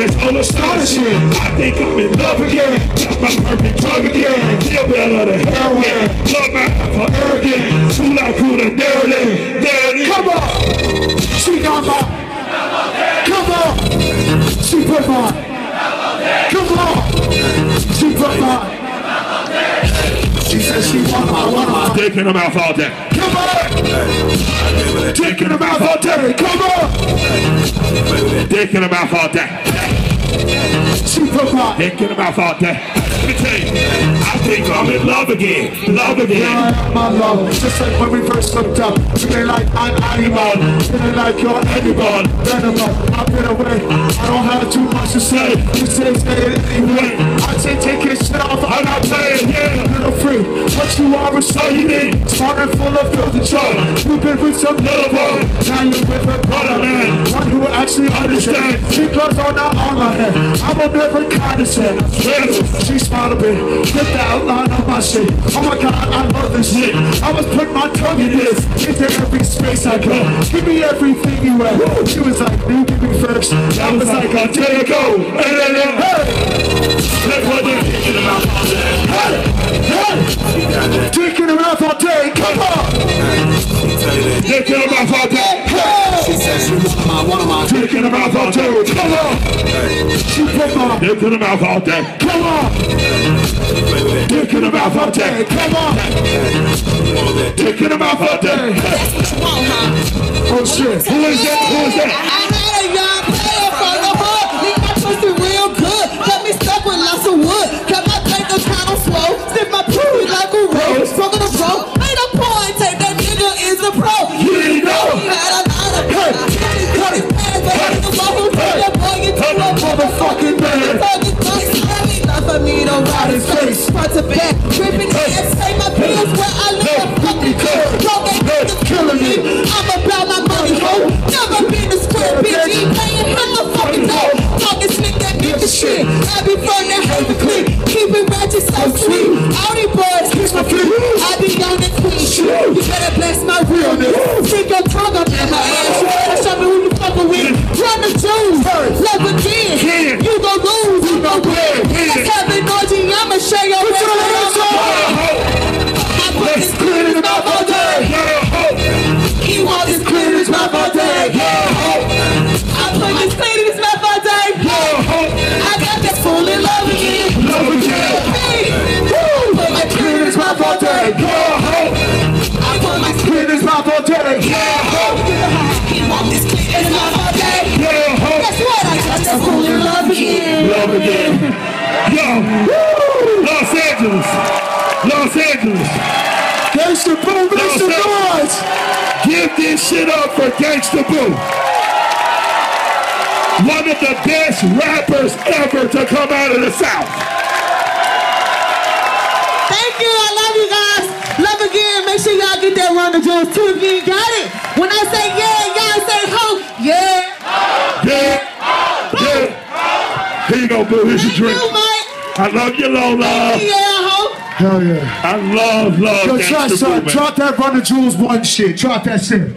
it's all astonishing. I think I'm in love again. Got my perfect drug again. Feel better than heroin. Love my for arrogant. Too loud, cool, and dirty. There. Come on! She got my. Come on! She put my. Come on! She put my. She said she want my, want my. Dick in the mouth all day. Come on! Dick in the mouth all day. Come on! The mouth all day. She put my. Dick in the mouth all day. Let me tell you, I think I'm in love again. Love again. I my love, just like when we first looked up, feeling like I'm animal, feeling like you're anyone, venomous. I've been away, I don't have too much to say. You say say it anyway. I say take your shit off, I'm not playing, yeah. little free. What you are is so. Smart and full of filthy joy. You've been with some little boy. Now you're with a brother man. One who actually understands. She gloves are not on my head. I will never condescend. She smiled a bit. Get the outline of my shit. Oh my god, I love this shit. I was putting my tongue in this. Into every space I go. Give me everything you have. She was like, you give me first. I was like, I'll There you go. Hey, hey, hey. That's what they're thinking about hey. Dick in the mouth all day. Come on. Put my. Dick in the mouth all day. Come on. Dick in the mouth Hey, day. come on. Dick in the mouth all day. Oh shit. Who is that? Who is that? To ride his face. Front to back. Dripping ass. Pay my bills where I live. Fuck me good. Don't make niggas killing me. I'm about my money, ho. Never been a square bitch. Ain't paying hella fucking dough. Talking slick that nigga shit. I be from that heavy click. Keep it ratchet so sweet. All these boys kiss my feet. I be on that queen shit. You better bless my realness. Stick your tongue up in my ass. You better show me who you fucking with. Run the Jewels. Love again. You gon' lose. Clean his mouth all day. He want this clean in his mouth all day. Guess what? I got that fool in love again. Love again. Yo, Los Angeles. Los Angeles. Gangsta Boo, some noise. Give this shit up for Gangsta Boo. One of the best rappers ever to come out of the South. Thank you. I love you guys. That run of if you got it. When I say yeah, y'all say ho. Yeah. Yeah. Yeah. Here you go, Boo. Here's your drink. You. I love you, Lola. Yeah, ho. Hell yeah. I love, love Yo, try, son, drop that Run the Jewels one shit. Drop that shit.